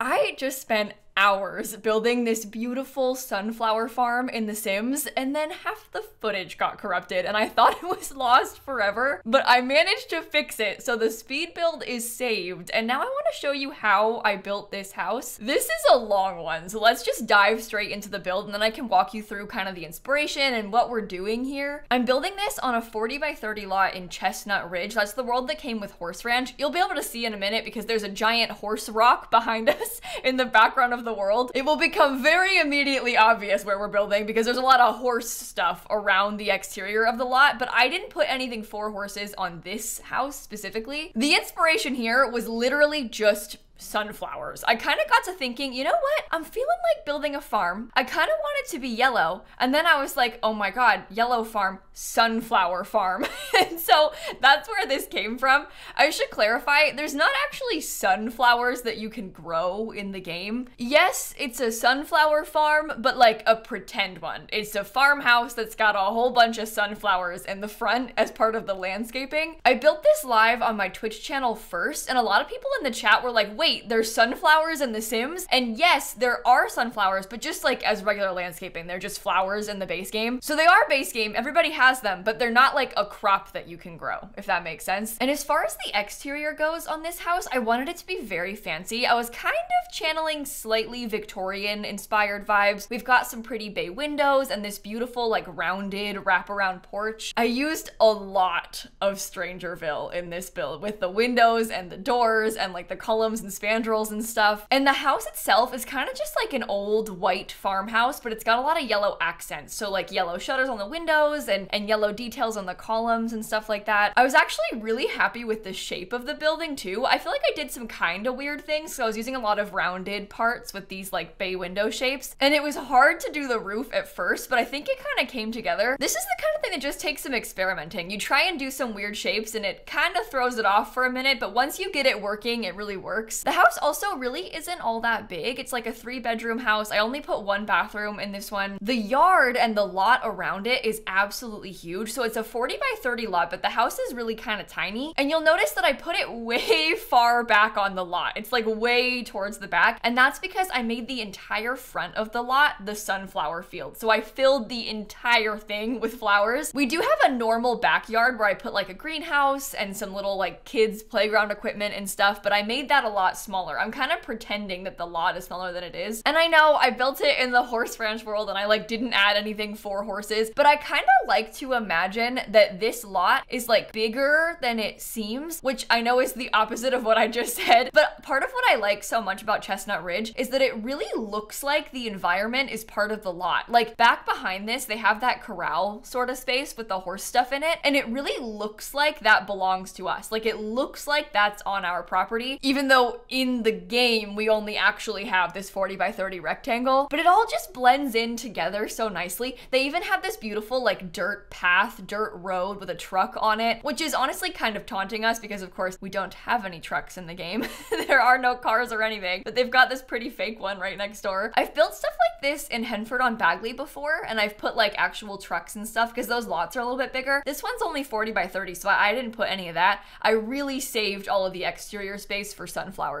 I just spent hours building this beautiful sunflower farm in The Sims, and then half the footage got corrupted, and I thought it was lost forever, but I managed to fix it, so the speed build is saved, and now I want to show you how I built this house. This is a long one, so let's just dive straight into the build, and then I can walk you through kind of the inspiration and what we're doing here. I'm building this on a 40 by 30 lot in Chestnut Ridge. That's the world that came with Horse Ranch. You'll be able to see in a minute because there's a giant horse rock behind us in the background of the world. It will become very immediately obvious where we're building because there's a lot of horse stuff around the exterior of the lot, but I didn't put anything for horses on this house specifically. The inspiration here was literally just sunflowers. I kind of got to thinking, you know what? I'm feeling like building a farm. I kind of want it to be yellow. And then I was like, oh my God, yellow farm, sunflower farm. and so that's where this came from. I should clarify, there's not actually sunflowers that you can grow in the game. Yes, it's a sunflower farm, but like a pretend one. It's a farmhouse that's got a whole bunch of sunflowers in the front as part of the landscaping. I built this live on my Twitch channel first, and a lot of people in the chat were like, wait, wait, there's sunflowers in The Sims? And yes, there are sunflowers, but just like as regular landscaping, they're just flowers in the base game. So they are base game, everybody has them, but they're not like a crop that you can grow, if that makes sense. And as far as the exterior goes on this house, I wanted it to be very fancy. I was kind of channeling slightly Victorian inspired vibes. We've got some pretty bay windows and this beautiful like rounded wraparound porch. I used a lot of Strangerville in this build with the windows and the doors and like the columns and spandrels and stuff. And the house itself is kind of just like an old white farmhouse, but it's got a lot of yellow accents. So like yellow shutters on the windows and, and yellow details on the columns and stuff like that. I was actually really happy with the shape of the building too. I feel like I did some kind of weird things. So I was using a lot of rounded parts with these like bay window shapes. And it was hard to do the roof at first, but I think it kind of came together. This is the kind of thing that just takes some experimenting. You try and do some weird shapes and it kind of throws it off for a minute, but once you get it working, it really works. The house also really isn't all that big. It's like a three bedroom house. I only put one bathroom in this one. The yard and the lot around it is absolutely huge. So it's a 40 by 30 lot, but the house is really kind of tiny. And you'll notice that I put it way far back on the lot. It's like way towards the back. And that's because I made the entire front of the lot the sunflower field. So I filled the entire thing with flowers. We do have a normal backyard where I put like a greenhouse and some little like kids playground equipment and stuff, but I made that a lot smaller. I'm kind of pretending that the lot is smaller than it is. And I know I built it in the horse ranch world and I like didn't add anything for horses, but I kind of like to imagine that this lot is like bigger than it seems, which I know is the opposite of what I just said. But part of what I like so much about Chestnut Ridge is that it really looks like the environment is part of the lot. Like back behind this, they have that corral sort of space with the horse stuff in it. And it really looks like that belongs to us. Like it looks like that's on our property, even though in the game, we only actually have this 40 by 30 rectangle, but it all just blends in together so nicely. They even have this beautiful like dirt path, dirt road with a truck on it, which is honestly kind of taunting us because of course we don't have any trucks in the game. there are no cars or anything, but they've got this pretty fake one right next door. I've built stuff like this in Henford on Bagley before, and I've put like actual trucks and stuff because those lots are a little bit bigger. This one's only 40 by 30, so I didn't put any of that. I really saved all of the exterior space for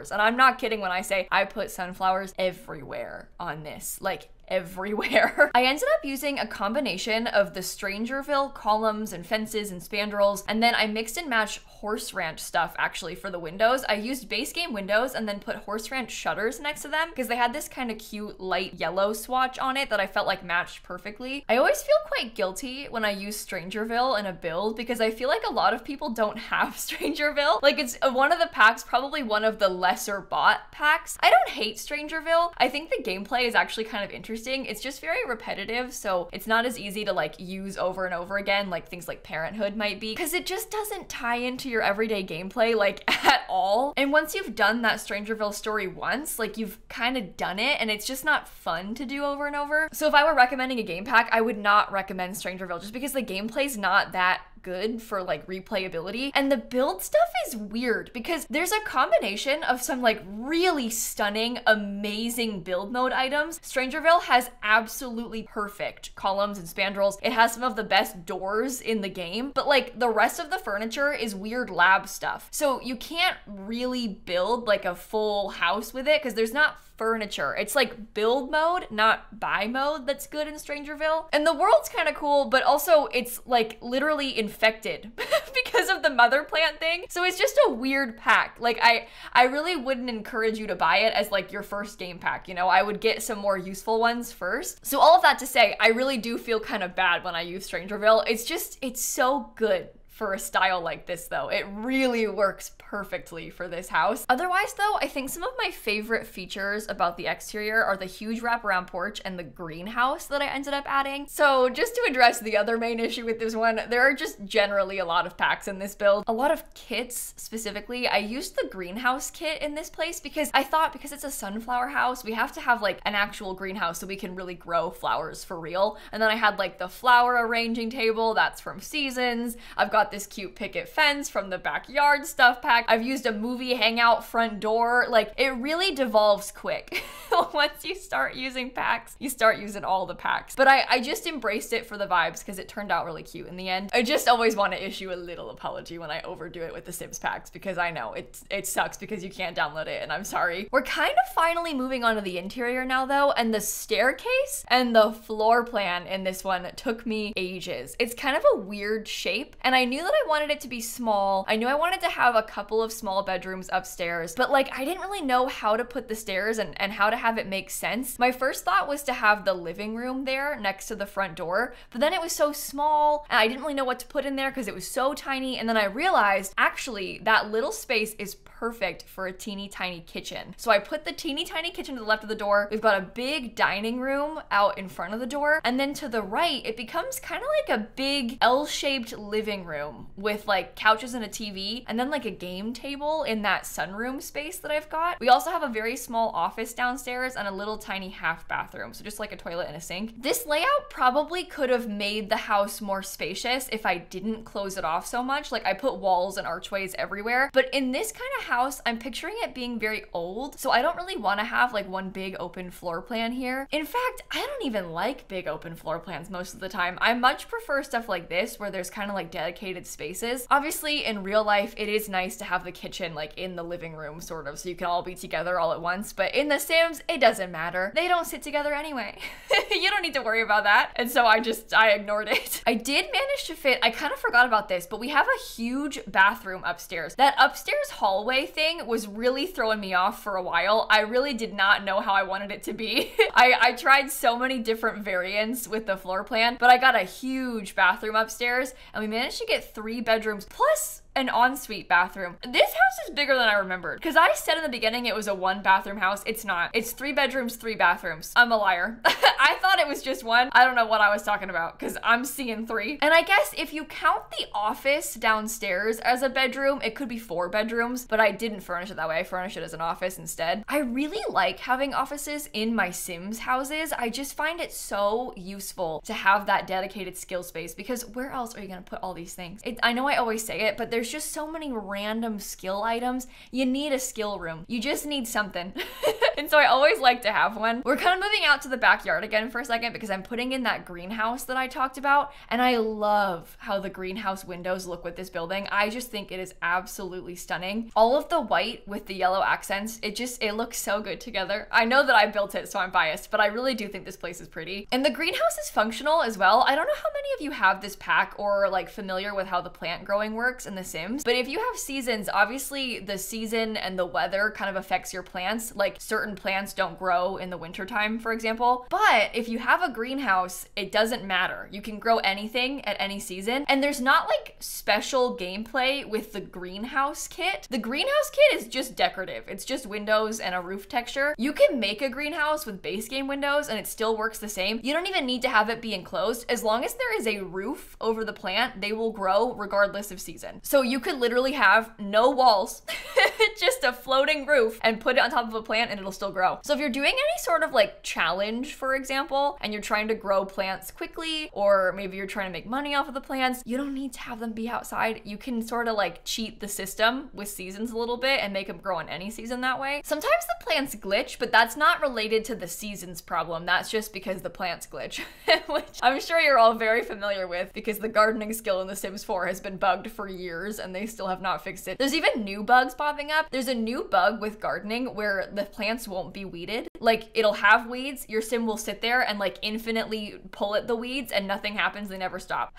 and I'm not kidding when I say I put sunflowers everywhere on this. Like everywhere. I ended up using a combination of the Strangerville columns and fences and spandrels, and then I mixed and matched Horse Ranch stuff actually for the windows. I used base game windows and then put Horse Ranch shutters next to them because they had this kind of cute light yellow swatch on it that I felt like matched perfectly. I always feel quite guilty when I use Strangerville in a build because I feel like a lot of people don't have Strangerville. Like it's one of the packs, probably one of the lesser bought packs. I don't hate Strangerville. I think the gameplay is actually kind of interesting interesting. It's just very repetitive, so it's not as easy to like use over and over again like things like Parenthood might be because it just doesn't tie into your everyday gameplay like at all. And once you've done that Strangerville story once, like you've kind of done it and it's just not fun to do over and over. So if I were recommending a game pack, I would not recommend Strangerville just because the gameplay's not that good for like replayability. And the build stuff is weird because there's a combination of some like really stunning, amazing build mode items. Strangerville has absolutely perfect columns and spandrels. It has some of the best doors in the game, but like the rest of the furniture is weird lab stuff. So you can't really build like a full house with it because there's not furniture. It's like build mode, not buy mode that's good in Strangerville. And the world's kind of cool, but also it's like literally infected because of the mother plant thing. So it's just a weird pack. Like I I really wouldn't encourage you to buy it as like your first game pack, you know? I would get some more useful ones first. So all of that to say, I really do feel kind of bad when I use Strangerville. It's just it's so good for a style like this though. It really works perfectly for this house. Otherwise though, I think some of my favorite features about the exterior are the huge wraparound porch and the greenhouse that I ended up adding. So just to address the other main issue with this one, there are just generally a lot of packs in this build. A lot of kits specifically. I used the greenhouse kit in this place because I thought because it's a sunflower house, we have to have like an actual greenhouse so we can really grow flowers for real. And then I had like the flower arranging table, that's from Seasons. I've got this cute picket fence from the backyard stuff pack. I've used a movie hangout front door. Like it really devolves quick. Once you start using packs, you start using all the packs. But I, I just embraced it for the vibes because it turned out really cute in the end. I just always want to issue a little apology when I overdo it with the Sims packs because I know it, it sucks because you can't download it and I'm sorry. We're kind of finally moving on to the interior now though and the staircase and the floor plan in this one took me ages. It's kind of a weird shape and I knew knew that I wanted it to be small. I knew I wanted to have a couple of small bedrooms upstairs, but like I didn't really know how to put the stairs and, and how to have it make sense. My first thought was to have the living room there next to the front door, but then it was so small and I didn't really know what to put in there because it was so tiny. And then I realized actually that little space is perfect for a teeny tiny kitchen. So I put the teeny tiny kitchen to the left of the door. We've got a big dining room out in front of the door. And then to the right, it becomes kind of like a big L-shaped living room with like couches and a TV and then like a game table in that sunroom space that I've got. We also have a very small office downstairs and a little tiny half bathroom. So just like a toilet and a sink. This layout probably could have made the house more spacious if I didn't close it off so much. Like I put walls and archways everywhere. But in this kind of house, I'm picturing it being very old. So I don't really want to have like one big open floor plan here. In fact, I don't even like big open floor plans most of the time. I much prefer stuff like this where there's kind of like dedicated spaces. Obviously, in real life, it is nice to have the kitchen like in the living room, sort of, so you can all be together all at once. But in The Sims, it doesn't matter. They don't sit together anyway. you don't need to worry about that. And so I just, I ignored it. I did manage to fit, I kind of forgot about this, but we have a huge bathroom upstairs. That upstairs hallway thing was really throwing me off for a while. I really did not know how I wanted it to be. I, I tried so many different variants with the floor plan, but I got a huge bathroom upstairs and we managed to get three bedrooms plus an ensuite bathroom. This house is bigger than I remembered because I said in the beginning it was a one bathroom house. It's not. It's three bedrooms, three bathrooms. I'm a liar. I thought it was just one. I don't know what I was talking about because I'm seeing three. And I guess if you count the office downstairs as a bedroom, it could be four bedrooms, but I didn't furnish it that way. I furnished it as an office instead. I really like having offices in my Sims houses. I just find it so useful to have that dedicated skill space because where else are you going to put all these things? It, I know I always say it, but there's there's just so many random skill items. You need a skill room. You just need something. and so I always like to have one. We're kind of moving out to the backyard again for a second because I'm putting in that greenhouse that I talked about. And I love how the greenhouse windows look with this building. I just think it is absolutely stunning. All of the white with the yellow accents, it just, it looks so good together. I know that I built it, so I'm biased, but I really do think this place is pretty. And the greenhouse is functional as well. I don't know how many of you have this pack or like familiar with how the plant growing works in the Sims. But if you have seasons, obviously the season and the weather kind of affects your plants. Like certain plants don't grow in the wintertime, for example. But if you have a greenhouse, it doesn't matter. You can grow anything at any season. And there's not like special gameplay with the greenhouse kit. The greenhouse kit is just decorative. It's just windows and a roof texture. You can make a greenhouse with base game windows and it still works the same. You don't even need to have it be enclosed. As long as there is a roof over the plant, they will grow regardless of season. So you could literally have no walls, just a floating roof, and put it on top of a plant and it'll still grow. So if you're doing any sort of like challenge, for example, and you're trying to grow plants quickly, or maybe you're trying to make money off of the plants, you don't need to have them be outside. You can sort of like cheat the system with seasons a little bit and make them grow in any season that way. Sometimes the plants glitch, but that's not related to the seasons problem. That's just because the plants glitch, which I'm sure you're all very familiar with because the gardening skill in The Sims 4 has been bugged for years and they still have not fixed it. There's even new bugs popping up. There's a new bug with gardening where the plants won't be weeded. Like it'll have weeds, your sim will sit there and like infinitely pull at the weeds and nothing happens, they never stop.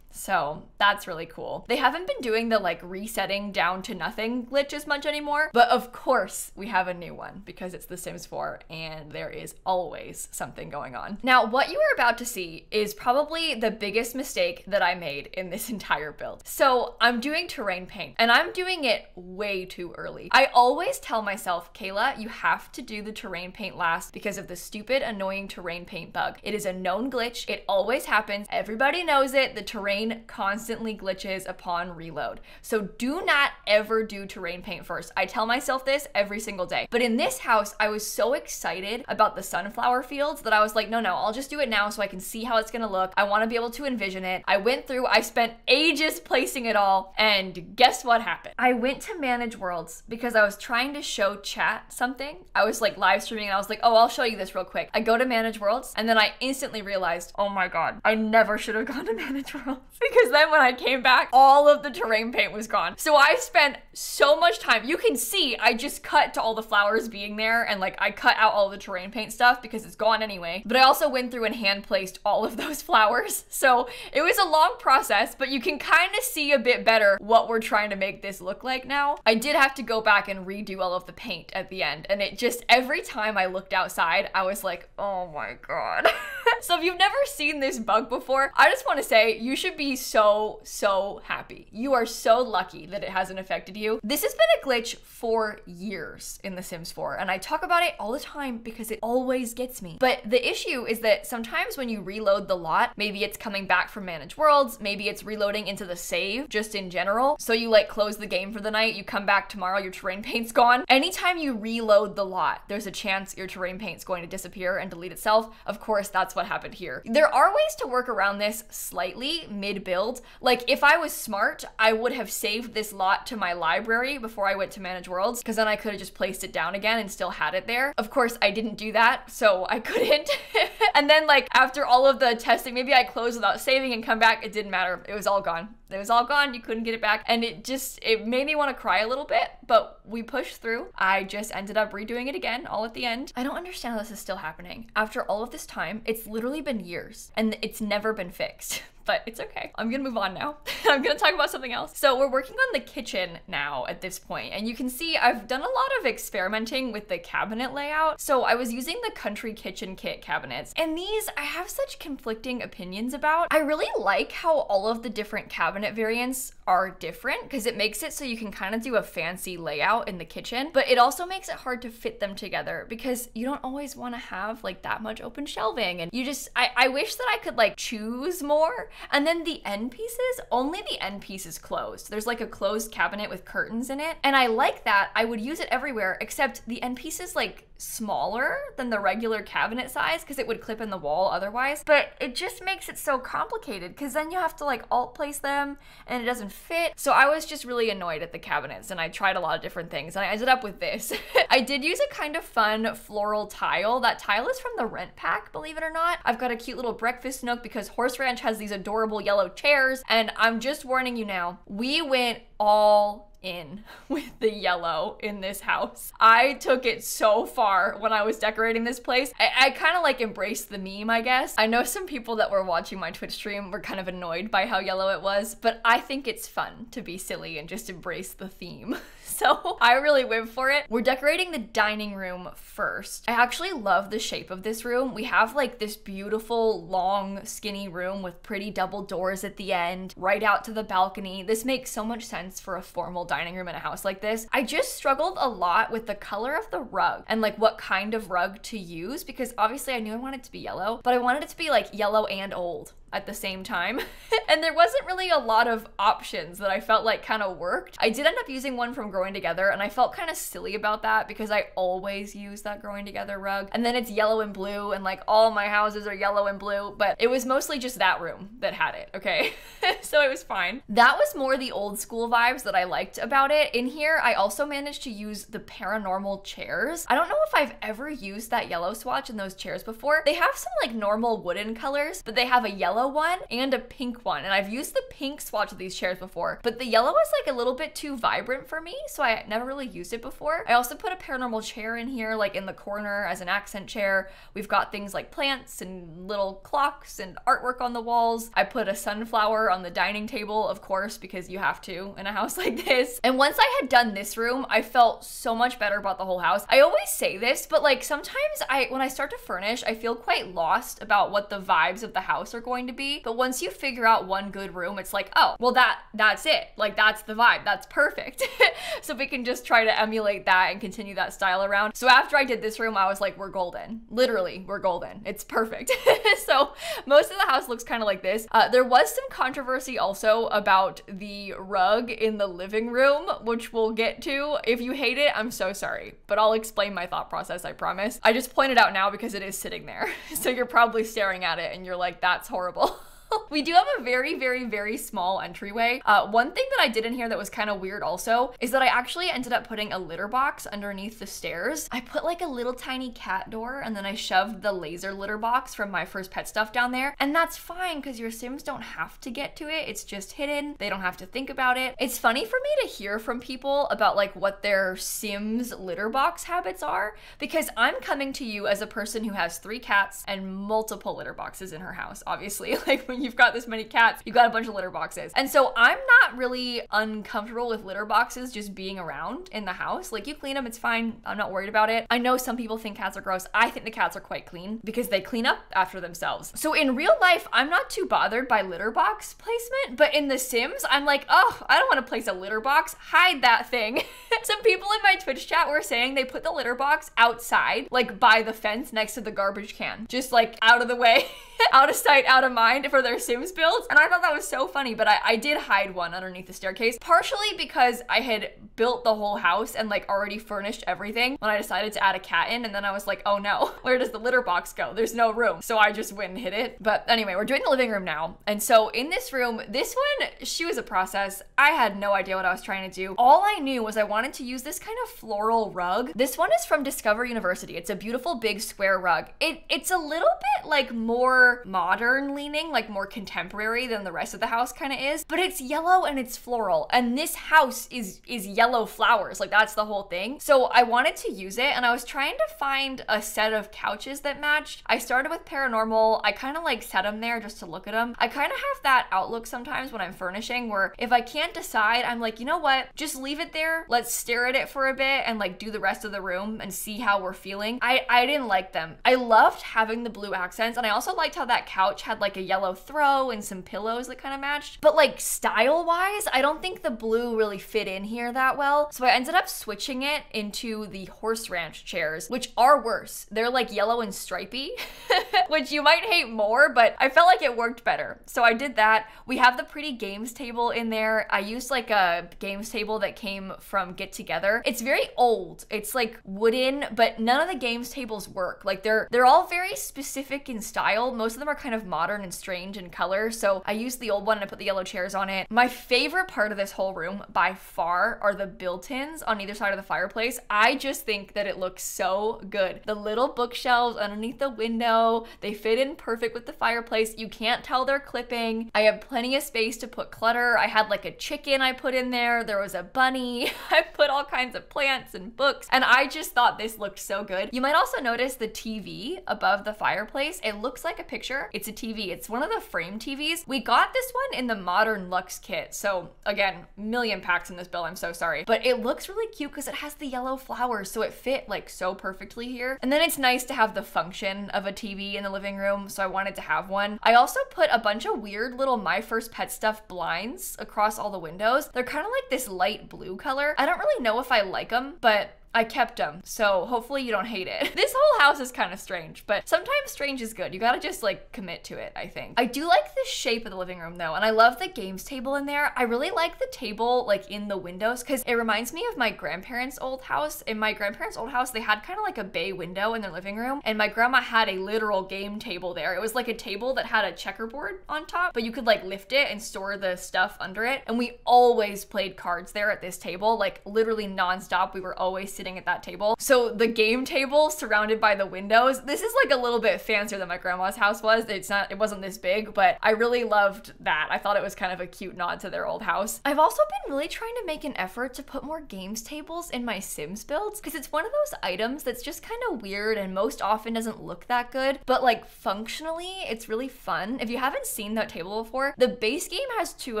So that's really cool. They haven't been doing the like resetting down to nothing glitch as much anymore, but of course we have a new one because it's The Sims 4 and there is always something going on. Now, what you are about to see is probably the biggest mistake that I made in this entire build. So I'm doing terrain paint and I'm doing it way too early. I always tell myself, Kayla, you have to do the terrain paint last because of the stupid, annoying terrain paint bug. It is a known glitch. It always happens. Everybody knows it. The terrain terrain constantly glitches upon reload. So do not ever do terrain paint first. I tell myself this every single day. But in this house, I was so excited about the sunflower fields that I was like, no, no, I'll just do it now so I can see how it's gonna look. I wanna be able to envision it. I went through, I spent ages placing it all, and guess what happened? I went to Manage Worlds because I was trying to show chat something. I was like live streaming and I was like, oh, I'll show you this real quick. I go to Manage Worlds and then I instantly realized, oh my God, I never should have gone to Manage Worlds. because then when I came back, all of the terrain paint was gone. So I spent so much time. You can see I just cut to all the flowers being there and like I cut out all the terrain paint stuff because it's gone anyway. But I also went through and hand placed all of those flowers. So it was a long process, but you can kind of see a bit better what we're trying to make this look like now. I did have to go back and redo all of the paint at the end. And it just, every time I looked outside, I was like, oh my God. so if you've never seen this bug before, I just want to say you should be so, so happy. You are so lucky that it hasn't affected you. This has been a glitch for years in The Sims 4, and I talk about it all the time because it always gets me. But the issue is that sometimes when you reload the lot, maybe it's coming back from Managed Worlds, maybe it's reloading into the save just in general. So you like close the game for the night, you come back tomorrow, your terrain paint's gone. Anytime you reload the lot, there's a chance your terrain paint's going to disappear and delete itself. Of course, that's what happened here. There are ways to work around this slightly mid build. Like if I was smart, I would have saved this lot to my library before I went to Manage Worlds because then I could have just placed it down again and still had it there. Of course, I didn't do that, so I couldn't. and then like after all of the testing, maybe I closed without saving and come back. It didn't matter. It was all gone. It was all gone. You couldn't get it back. And it just, it made me want to cry a little bit, but we pushed through. I just ended up redoing it again, all at the end. I don't understand how this is still happening. After all of this time, it's literally been years and it's never been fixed. but it's okay. I'm gonna move on now. I'm gonna talk about something else. So we're working on the kitchen now at this point, and you can see I've done a lot of experimenting with the cabinet layout. So I was using the Country Kitchen Kit cabinets, and these I have such conflicting opinions about. I really like how all of the different variants are different because it makes it so you can kind of do a fancy layout in the kitchen, but it also makes it hard to fit them together because you don't always want to have like that much open shelving and you just I, I wish that I could like choose more and then the end pieces, only the end piece is closed. There's like a closed cabinet with curtains in it. And I like that. I would use it everywhere, except the end pieces like smaller than the regular cabinet size because it would clip in the wall otherwise. But it just makes it so complicated because then you have to like alt place them and it doesn't fit. So I was just really annoyed at the cabinets and I tried a lot of different things and I ended up with this. I did use a kind of fun floral tile. That tile is from the rent pack, believe it or not. I've got a cute little breakfast nook because Horse Ranch has these adorable yellow chairs and I'm just warning you now, we went all in with the yellow in this house. I took it so far when I was decorating this place. I, I kind of like embraced the meme, I guess. I know some people that were watching my Twitch stream were kind of annoyed by how yellow it was, but I think it's fun to be silly and just embrace the theme. so I really went for it. We're decorating the dining room first. I actually love the shape of this room. We have like this beautiful, long, skinny room with pretty double doors at the end, right out to the balcony. This makes so much sense for a formal dining room in a house like this. I just struggled a lot with the color of the rug and like what kind of rug to use because obviously I knew I wanted it to be yellow, but I wanted it to be like yellow and old at the same time. and there wasn't really a lot of options that I felt like kind of worked. I did end up using one from Growing Together and I felt kind of silly about that because I always use that Growing Together rug. And then it's yellow and blue and like all my houses are yellow and blue, but it was mostly just that room that had it, okay? so it was fine. That was more the old school vibes that I liked about it. In here, I also managed to use the paranormal chairs. I don't know if I've ever used that yellow swatch in those chairs before. They have some like normal wooden colors, but they have a yellow one and a pink one. And I've used the pink swatch of these chairs before, but the yellow is like a little bit too vibrant for me, so I never really used it before. I also put a paranormal chair in here, like in the corner as an accent chair. We've got things like plants and little clocks and artwork on the walls. I put a sunflower on the dining table, of course, because you have to in a house like this. And once I had done this room, I felt so much better about the whole house. I always say this, but like sometimes I when I start to furnish, I feel quite lost about what the vibes of the house are going to be. But once you figure out one good room, it's like, oh, well that that's it. Like that's the vibe. That's perfect. so we can just try to emulate that and continue that style around. So after I did this room, I was like, we're golden. Literally, we're golden. It's perfect. so most of the house looks kind of like this. Uh, there was some controversy also about the rug in the living room, which we'll get to. If you hate it, I'm so sorry, but I'll explain my thought process, I promise. I just point it out now because it is sitting there. so you're probably staring at it and you're like, that's horrible. Oh. we do have a very, very, very small entryway. Uh, one thing that I did in here that was kind of weird also is that I actually ended up putting a litter box underneath the stairs. I put like a little tiny cat door and then I shoved the laser litter box from my first pet stuff down there. And that's fine because your Sims don't have to get to it. It's just hidden. They don't have to think about it. It's funny for me to hear from people about like what their Sims litter box habits are because I'm coming to you as a person who has three cats and multiple litter boxes in her house, obviously. Like when you've got this many cats, you've got a bunch of litter boxes. And so I'm not really uncomfortable with litter boxes just being around in the house. Like you clean them, it's fine. I'm not worried about it. I know some people think cats are gross. I think the cats are quite clean because they clean up after themselves. So in real life, I'm not too bothered by litter box placement, but in The Sims, I'm like, oh, I don't want to place a litter box. Hide that thing. some people in my Twitch chat were saying they put the litter box outside, like by the fence next to the garbage can, just like out of the way. out of sight, out of mind for their Sims builds. And I thought that was so funny, but I, I did hide one underneath the staircase, partially because I had built the whole house and like already furnished everything when I decided to add a cat in. And then I was like, oh no, where does the litter box go? There's no room. So I just went and hid it. But anyway, we're doing the living room now. And so in this room, this one, she was a process. I had no idea what I was trying to do. All I knew was I wanted to use this kind of floral rug. This one is from Discover University. It's a beautiful big square rug. It, it's a little bit like more modern leaning, like more contemporary than the rest of the house kind of is, but it's yellow and it's floral. And this house is is yellow flowers. Like that's the whole thing. So I wanted to use it and I was trying to find a set of couches that matched. I started with paranormal. I kind of like set them there just to look at them. I kind of have that outlook sometimes when I'm furnishing where if I can't decide, I'm like, you know what? Just leave it there. Let's stare at it for a bit and like do the rest of the room and see how we're feeling. I, I didn't like them. I loved having the blue accents and I also liked how that couch had like a yellow throw and some pillows that kind of matched. But like style wise, I don't think the blue really fit in here that well. So I ended up switching it into the horse ranch chairs, which are worse. They're like yellow and stripy, which you might hate more, but I felt like it worked better. So I did that. We have the pretty games table in there. I used like a games table that came from Get Together. It's very old. It's like wooden, but none of the games tables work. Like they're they're all very specific in style. Most of them are kind of modern and strange in color. So I used the old one and I put the yellow chairs on it. My favorite part of this whole room by far are the built-ins on either side of the fireplace. I just think that it looks so good. The little bookshelves underneath the window, they fit in perfect with the fireplace. You can't tell they're clipping. I have plenty of space to put clutter. I had like a chicken I put in there. There was a bunny. I put all kinds of plants and books and I just thought this looked so good. You might also notice the TV above the fireplace. It looks like a picture. It's a TV. It's one of the frame TVs. We got this one in the modern Luxe kit. So again, million packs in this bill. I'm so sorry. But it looks really cute because it has the yellow flowers. So it fit like so perfectly here. And then it's nice to have the function of a TV in the living room. So I wanted to have one. I also put a bunch of weird little My First Pet Stuff blinds across all the windows. They're kind of like this light blue color. I don't really know if I like them, but I kept them, so hopefully you don't hate it. This whole house is kind of strange, but sometimes strange is good. You gotta just like commit to it, I think. I do like the shape of the living room though, and I love the games table in there. I really like the table like in the windows because it reminds me of my grandparents' old house. In my grandparents' old house, they had kind of like a bay window in their living room, and my grandma had a literal game table there. It was like a table that had a checkerboard on top, but you could like lift it and store the stuff under it. And we always played cards there at this table, like literally nonstop. We were always sitting at that table. So the game table surrounded by the windows, this is like a little bit fancier than my grandma's house was. It's not, it wasn't this big, but I really loved that. I thought it was kind of a cute nod to their old house. I've also been really trying to make an effort to put more games tables in my Sims builds because it's one of those items that's just kind of weird and most often doesn't look that good, but like functionally, it's really fun. If you haven't seen that table before, the base game has two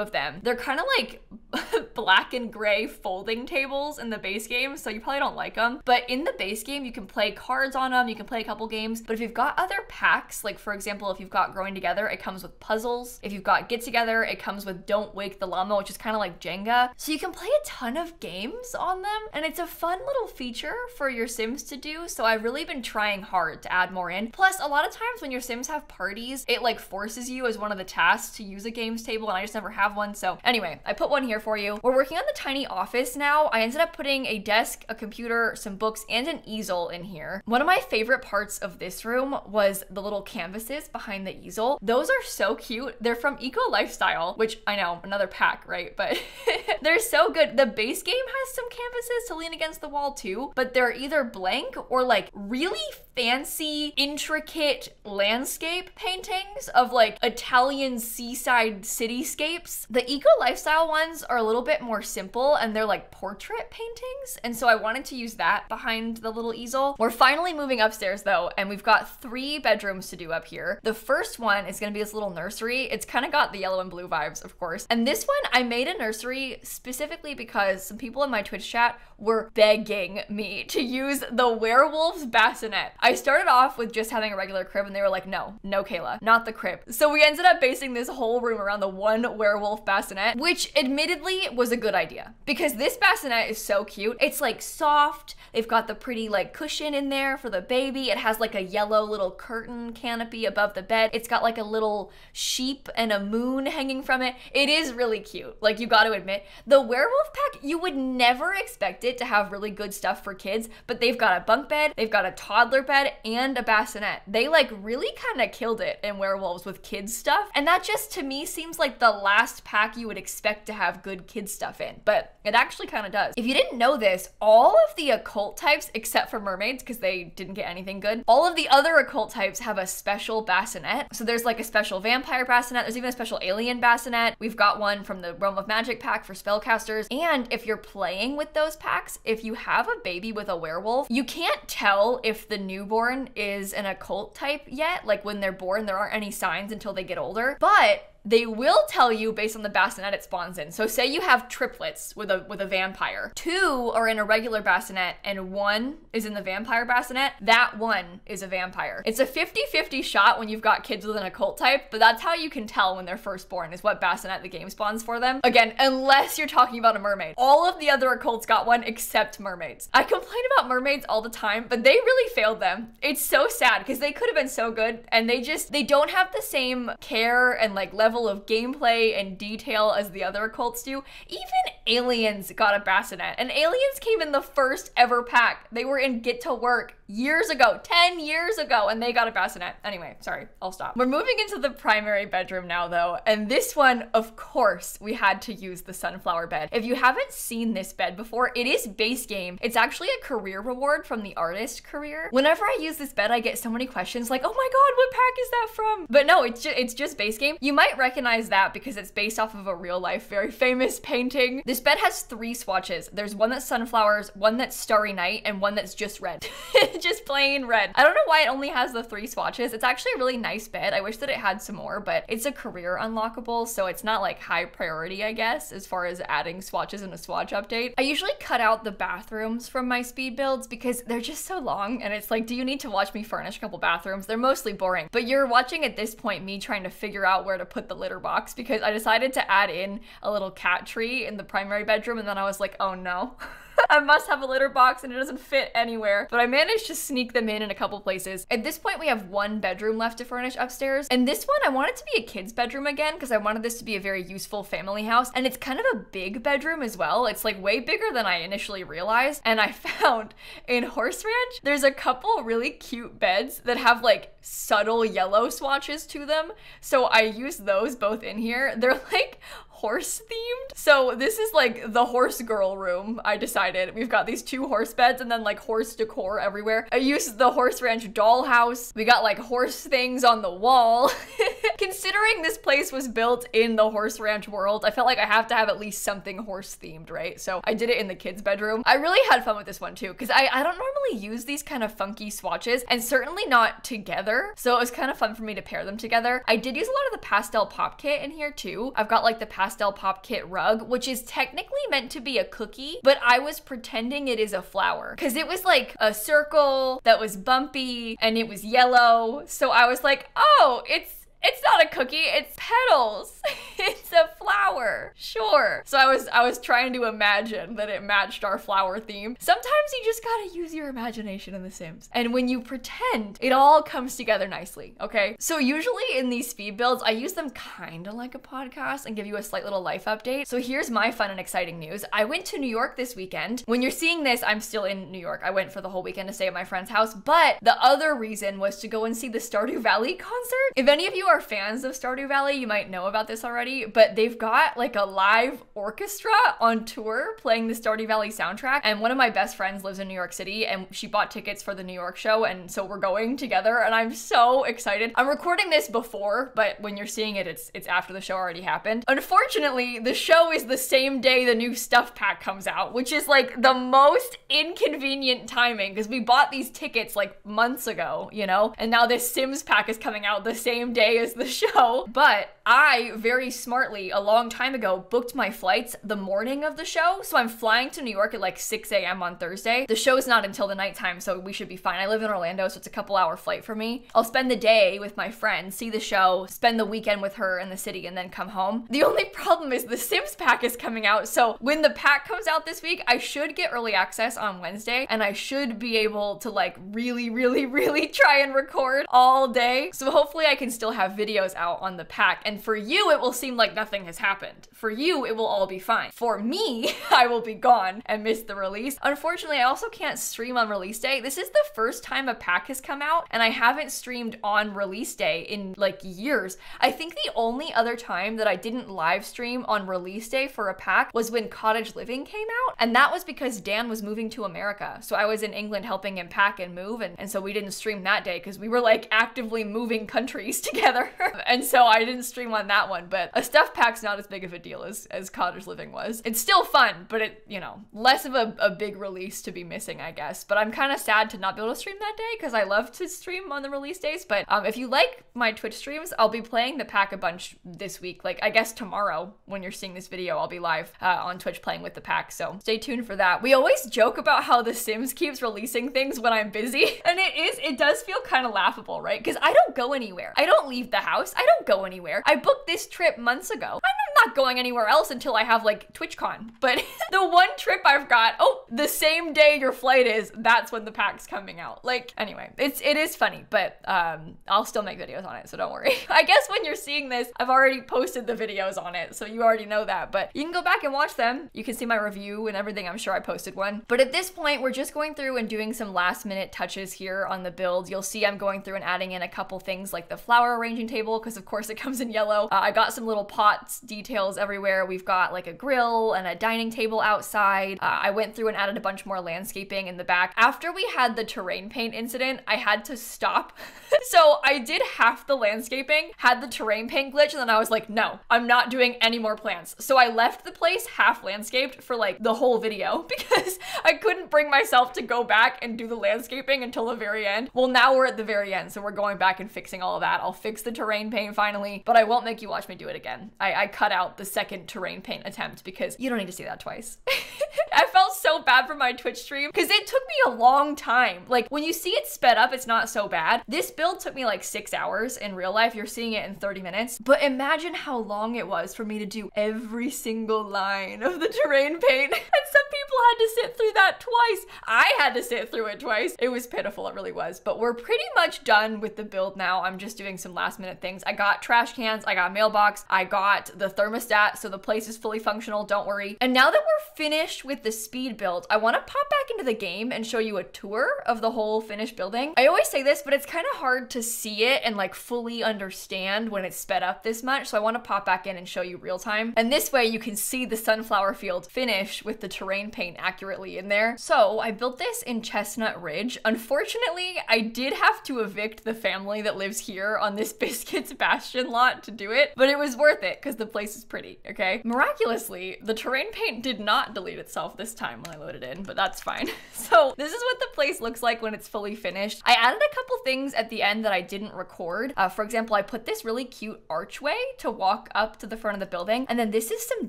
of them. They're kind of like black and gray folding tables in the base game, so you probably don't like them. But in the base game, you can play cards on them, you can play a couple games. But if you've got other packs, like for example, if you've got Growing Together, it comes with puzzles. If you've got Get Together, it comes with Don't Wake the Llama, which is kind of like Jenga. So you can play a ton of games on them, and it's a fun little feature for your Sims to do. So I've really been trying hard to add more in. Plus, a lot of times when your Sims have parties, it like forces you as one of the tasks to use a games table, and I just never have one. So anyway, I put one here for you. We're working on the tiny office now. I ended up putting a desk, a computer, some books, and an easel in here. One of my favorite parts of this room was the little canvases behind the easel. Those are so cute. They're from Eco Lifestyle, which I know, another pack, right? But they're so good. The base game has some canvases to lean against the wall too, but they're either blank or like really fancy, intricate landscape paintings of like Italian seaside cityscapes. The Eco Lifestyle ones are a little bit more simple and they're like portrait paintings. And so I wanted to use that behind the little easel. We're finally moving upstairs though, and we've got three bedrooms to do up here. The first one is gonna be this little nursery. It's kind of got the yellow and blue vibes, of course. And this one, I made a nursery specifically because some people in my Twitch chat were begging me to use the werewolf's bassinet. I started off with just having a regular crib and they were like, no, no, Kayla, not the crib. So we ended up basing this whole room around the one werewolf bassinet, which admittedly was a good idea because this bassinet is so cute. It's like soft. They've got the pretty like cushion in there for the baby. It has like a yellow little curtain canopy above the bed. It's got like a little sheep and a moon hanging from it. It is really cute. Like you got to admit, the werewolf pack, you would never expect it to have really good stuff for kids, but they've got a bunk bed, they've got a toddler bed, and a bassinet. They like really kind of killed it in werewolves with kids stuff. And that just to me seems like the last pack you would expect to have good kids stuff in, but it actually kind of does. If you didn't know this, all of the occult types, except for mermaids, because they didn't get anything good, all of the other occult types have a special bassinet. So there's like a special vampire bassinet, there's even a special alien bassinet. We've got one from the Realm of Magic pack for spellcasters. And if you're playing with those packs, if you have a baby with a werewolf, you can't tell if the newborn is an occult type yet. Like when they're born, there aren't any signs until they get older. But they will tell you based on the bassinet it spawns in. So say you have triplets with a with a vampire. Two are in a regular bassinet and one is in the vampire bassinet. That one is a vampire. It's a 50-50 shot when you've got kids with an occult type, but that's how you can tell when they're first born is what bassinet the game spawns for them. Again, unless you're talking about a mermaid. All of the other occults got one except mermaids. I complain about mermaids all the time, but they really failed them. It's so sad because they could have been so good and they just they don't have the same care and like level level of gameplay and detail as the other cults do. Even aliens got a bassinet, and aliens came in the first ever pack. They were in Get to Work years ago, 10 years ago, and they got a bassinet. Anyway, sorry, I'll stop. We're moving into the primary bedroom now, though, and this one, of course, we had to use the sunflower bed. If you haven't seen this bed before, it is base game. It's actually a career reward from the artist career. Whenever I use this bed, I get so many questions like, oh my god, what pack is that from? But no, it's just, it's just base game. You might recognize that because it's based off of a real life, very famous painting. This bed has three swatches. There's one that's sunflowers, one that's starry night, and one that's just red. just plain red. I don't know why it only has the three swatches. It's actually a really nice bed. I wish that it had some more, but it's a career unlockable, so it's not like high priority, I guess, as far as adding swatches in a swatch update. I usually cut out the bathrooms from my speed builds because they're just so long, and it's like, do you need to watch me furnish a couple bathrooms? They're mostly boring, but you're watching at this point me trying to figure out where to put the litter box because I decided to add in a little cat tree in the primary bedroom, and then I was like, oh no. I must have a litter box and it doesn't fit anywhere. But I managed to sneak them in in a couple places. At this point, we have one bedroom left to furnish upstairs. And this one, I want it to be a kid's bedroom again because I wanted this to be a very useful family house. And it's kind of a big bedroom as well. It's like way bigger than I initially realized. And I found in Horse Ranch, there's a couple really cute beds that have like subtle yellow swatches to them. So I use those both in here. They're like horse themed. So this is like the horse girl room, I decided. We've got these two horse beds and then like horse decor everywhere. I used the horse ranch dollhouse. We got like horse things on the wall. Considering this place was built in the horse ranch world, I felt like I have to have at least something horse themed, right? So I did it in the kids' bedroom. I really had fun with this one too, because I, I don't normally use these kind of funky swatches and certainly not together. So it was kind of fun for me to pair them together. I did use a lot of the pastel pop kit in here too. I've got like the pastel pop kit rug, which is technically meant to be a cookie, but I was pretending it is a flower because it was like a circle that was bumpy and it was yellow. So I was like, oh, it's it's not a cookie, it's petals. it's a flower. Sure. So I was I was trying to imagine that it matched our flower theme. Sometimes you just gotta use your imagination in The Sims. And when you pretend, it all comes together nicely, okay? So usually in these speed builds, I use them kinda like a podcast and give you a slight little life update. So here's my fun and exciting news. I went to New York this weekend. When you're seeing this, I'm still in New York. I went for the whole weekend to stay at my friend's house, but the other reason was to go and see the Stardew Valley concert. If any of you are fans of Stardew Valley, you might know about this already, but they've got like a live orchestra on tour playing the Stardew Valley soundtrack. And one of my best friends lives in New York City and she bought tickets for the New York show. And so we're going together and I'm so excited. I'm recording this before, but when you're seeing it, it's, it's after the show already happened. Unfortunately, the show is the same day the new stuff pack comes out, which is like the most inconvenient timing because we bought these tickets like months ago, you know? And now this Sims pack is coming out the same day as the show. But I very smartly, a long time ago, booked my flights the morning of the show. So I'm flying to New York at like 6 a.m. on Thursday. The show is not until the nighttime, so we should be fine. I live in Orlando, so it's a couple hour flight for me. I'll spend the day with my friend, see the show, spend the weekend with her in the city, and then come home. The only problem is the Sims pack is coming out. So when the pack comes out this week, I should get early access on Wednesday, and I should be able to like really, really, really try and record all day. So hopefully I can still have videos out on the pack. And for you, it will seem like nothing has happened. For you, it will all be fine. For me, I will be gone and miss the release. Unfortunately, I also can't stream on release day. This is the first time a pack has come out and I haven't streamed on release day in like years. I think the only other time that I didn't live stream on release day for a pack was when Cottage Living came out. And that was because Dan was moving to America. So I was in England helping him pack and move. And, and so we didn't stream that day because we were like actively moving countries together. and so I didn't stream on that one. But a stuff pack's not as big of a deal as, as Cottage Living was. It's still fun, but it, you know, less of a, a big release to be missing, I guess. But I'm kind of sad to not be able to stream that day because I love to stream on the release days. But um, if you like my Twitch streams, I'll be playing the pack a bunch this week. Like, I guess tomorrow when you're seeing this video, I'll be live uh, on Twitch playing with the pack. So stay tuned for that. We always joke about how The Sims keeps releasing things when I'm busy. And it is, it does feel kind of laughable, right? Because I don't go anywhere. I don't leave the house. I don't go anywhere. I booked this trip months ago. I'm not going anywhere else until I have like TwitchCon. But the one trip I've got, oh, the same day your flight is, that's when the pack's coming out. Like, anyway, it's it is funny, but um, I'll still make videos on it, so don't worry. I guess when you're seeing this, I've already posted the videos on it, so you already know that. But you can go back and watch them. You can see my review and everything. I'm sure I posted one. But at this point, we're just going through and doing some last minute touches here on the build. You'll see I'm going through and adding in a couple things like the flower arranging table, because of course it comes in yellow. Uh, I got some little pots details everywhere. We've got like a grill and a dining table outside. Uh, I went through and added a bunch more landscaping in the back. After we had the terrain paint incident, I had to stop. so I did half the landscaping, had the terrain paint glitch, and then I was like, no, I'm not doing any more plants. So I left the place half landscaped for like the whole video because I couldn't bring myself to go back and do the landscaping until the very end. Well, now we're at the very end, so we're going back and fixing all of that. I'll fix the terrain paint finally, but I won't make you watch me do it again. I, I cut out the second terrain paint attempt because you don't need to see that twice. I felt so bad for my Twitch stream because it took me a long time. Like when you see it sped up, it's not so bad. This build took me like six hours in real life. You're seeing it in 30 minutes. But imagine how long it was for me to do every single line of the terrain paint. and some people had to sit through that twice. I had to sit through it twice. It was pitiful, it really was. But we're pretty much done with the build now. I'm just doing some last minute things. I got trash cans, I got mailbox, I got the thermostat, so the place is fully functional, don't worry. And now that we're finished with the speed build, I want to pop back into the game and show you a tour of the whole finished building. I always say this, but it's kind of hard to see it and like fully understand when it's sped up this much. So I want to pop back in and show you real time. And this way you can see the sunflower field finish with the terrain paint accurately in there. So I built this in Chestnut Ridge. Unfortunately, I did have to evict the family that lives here on this Biscuits Bastion lot to do it, but it was worth it because the place is pretty, okay? Miraculously, the terrain paint did not delete itself this time when I loaded in, but that's fine. so this is what the place looks like when it's fully finished. I added a couple things at the end that I didn't record. Uh, for example, I put this really cute archway to walk up to the front of the building, and then this is some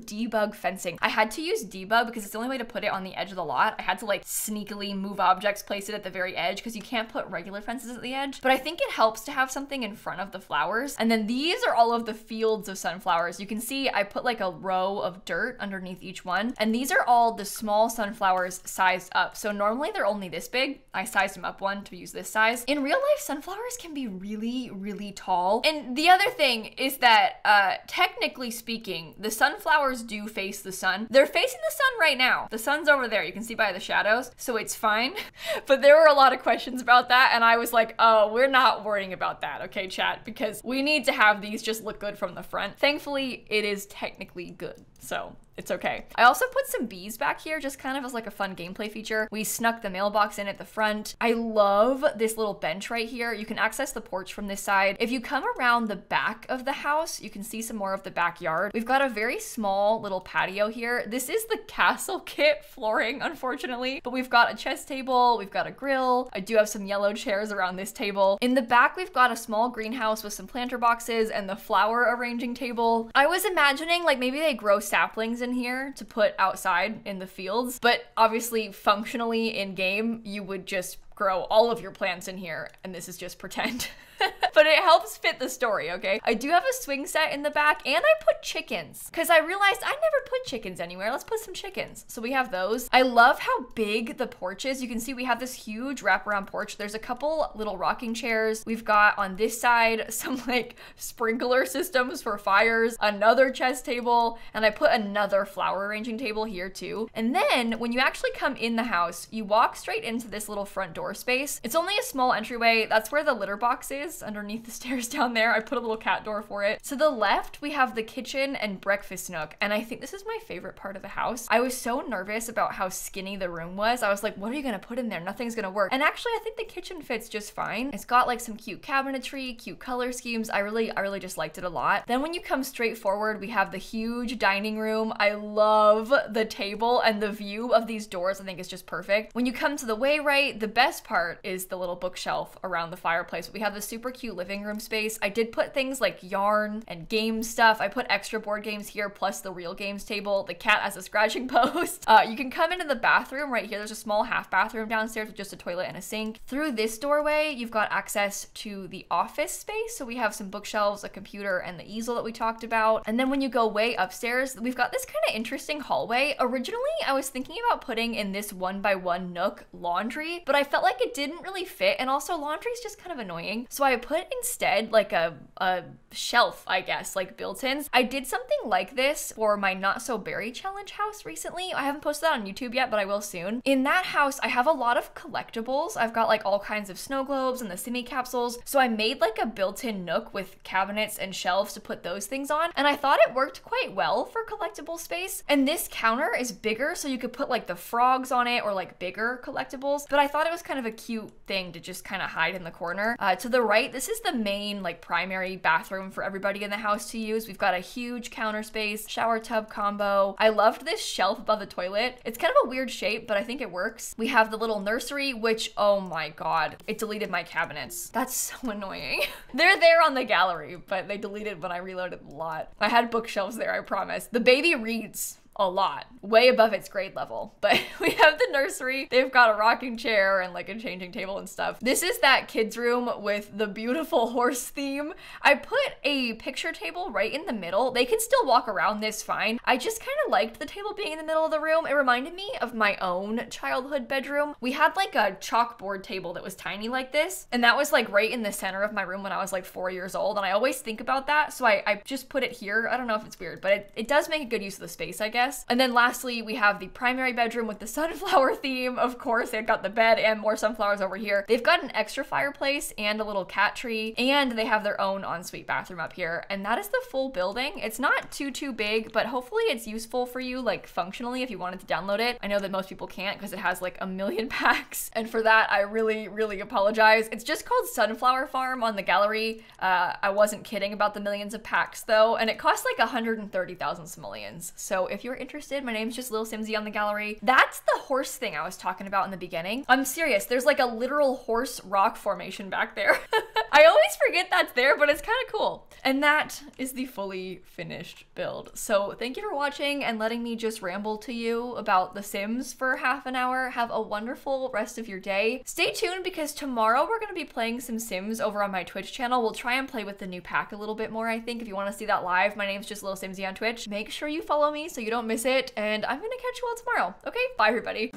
debug fencing. I had to use debug because it's the only way to put it on the edge of the lot. I had to like sneakily move objects, place it at the very edge because you can't put regular fences at the edge. But I think it helps to have something in front of the flowers. And then these are all of the fields of sunflowers. You can see I put like a row of dirt underneath each one. And these are all the small sunflowers sized up. So normally they're only this big. I sized them up one to use this size. In real life, sunflowers can be really, really tall. And the other thing is that, uh, technically speaking, the sunflowers do face the sun. They're facing the sun right now. The sun's over there. You can see by the shadows. So it's fine. but there were a lot of questions about that. And I was like, oh, we're not worrying about that. Okay, chat, because we need to have these just look good from the front. Thankfully, it is technically good. So it's okay. I also put some bees back here just kind of as like a fun gameplay feature. We snuck the mailbox in at the front. I love this little bench right here. You can access the porch from this side. If you come around the back of the house, you can see some more of the backyard. We've got a very small little patio here. This is the castle kit flooring, unfortunately, but we've got a chess table, we've got a grill. I do have some yellow chairs around this table. In the back, we've got a small greenhouse with some planter boxes and the flower arranging table. I was imagining like maybe they grow saplings in here to put outside in the fields, but obviously functionally in game, you would just grow all of your plants in here and this is just pretend. but it helps fit the story, okay? I do have a swing set in the back and I put chickens because I realized I never put chickens anywhere. Let's put some chickens. So we have those. I love how big the porch is. You can see we have this huge wraparound porch. There's a couple little rocking chairs. We've got on this side some like sprinkler systems for fires, another chess table, and I put another flower arranging table here too. And then when you actually come in the house, you walk straight into this little front door space. It's only a small entryway. That's where the litter box is underneath the stairs down there. I put a little cat door for it. To the left, we have the kitchen and breakfast nook. And I think this is my favorite part of the house. I was so nervous about how skinny the room was. I was like, what are you gonna put in there? Nothing's gonna work. And actually, I think the kitchen fits just fine. It's got like some cute cabinetry, cute color schemes. I really, I really just liked it a lot. Then when you come straight forward, we have the huge dining room. I love the table and the view of these doors. I think is just perfect. When you come to the way right, the best part is the little bookshelf around the fireplace. We have the super cute living room space. I did put things like yarn and game stuff. I put extra board games here plus the real games table, the cat as a scratching post. Uh, you can come into the bathroom right here. There's a small half bathroom downstairs with just a toilet and a sink. Through this doorway, you've got access to the office space. So we have some bookshelves, a computer, and the easel that we talked about. And then when you go way upstairs, we've got this kind of interesting hallway. Originally, I was thinking about putting in this one by one nook laundry, but I felt like it didn't really fit. And also laundry is just kind of annoying. So I put instead like a, a shelf, I guess, like built-ins. I did something like this for my Not So Berry Challenge house recently. I haven't posted that on YouTube yet, but I will soon. In that house, I have a lot of collectibles. I've got like all kinds of snow globes and the simi capsules. So I made like a built-in nook with cabinets and shelves to put those things on. And I thought it worked quite well for collectible space. And this counter is bigger, so you could put like the frogs on it or like bigger collectibles. But I thought it was kind of a cute thing to just kind of hide in the corner. Uh, to the right, this is is the main like primary bathroom for everybody in the house to use. We've got a huge counter space, shower tub combo. I loved this shelf above the toilet. It's kind of a weird shape, but I think it works. We have the little nursery, which, oh my god, it deleted my cabinets. That's so annoying. They're there on the gallery, but they deleted when I reloaded a lot. I had bookshelves there, I promise. The baby reads a lot, way above its grade level. But we have the nursery. They've got a rocking chair and like a changing table and stuff. This is that kids' room with the beautiful horse theme. I put a picture table right in the middle. They can still walk around this fine. I just kind of liked the table being in the middle of the room. It reminded me of my own childhood bedroom. We had like a chalkboard table that was tiny like this, and that was like right in the center of my room when I was like four years old. And I always think about that, so I, I just put it here. I don't know if it's weird, but it, it does make a good use of the space, I guess guess. And then lastly, we have the primary bedroom with the sunflower theme. Of course, they've got the bed and more sunflowers over here. They've got an extra fireplace and a little cat tree, and they have their own ensuite bathroom up here. And that is the full building. It's not too, too big, but hopefully it's useful for you, like functionally, if you wanted to download it. I know that most people can't because it has like a million packs. And for that, I really, really apologize. It's just called Sunflower Farm on the gallery. Uh, I wasn't kidding about the millions of packs though, and it costs like 130,000 simoleons. So if you're interested, my name's just Lil Simsie on the gallery. That's the horse thing I was talking about in the beginning. I'm serious, there's like a literal horse rock formation back there. I always forget that's there, but it's kind of cool. And that is the fully finished build. So thank you for watching and letting me just ramble to you about The Sims for half an hour. Have a wonderful rest of your day. Stay tuned because tomorrow we're going to be playing some Sims over on my Twitch channel. We'll try and play with the new pack a little bit more, I think. If you want to see that live, my name's just Lil Simsie on Twitch. Make sure you follow me so you don't miss it. And I'm to catch you all tomorrow. Okay, bye everybody.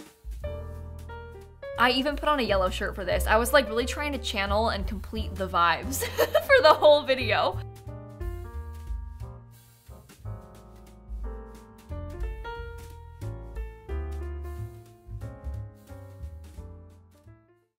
I even put on a yellow shirt for this. I was like really trying to channel and complete the vibes for the whole video.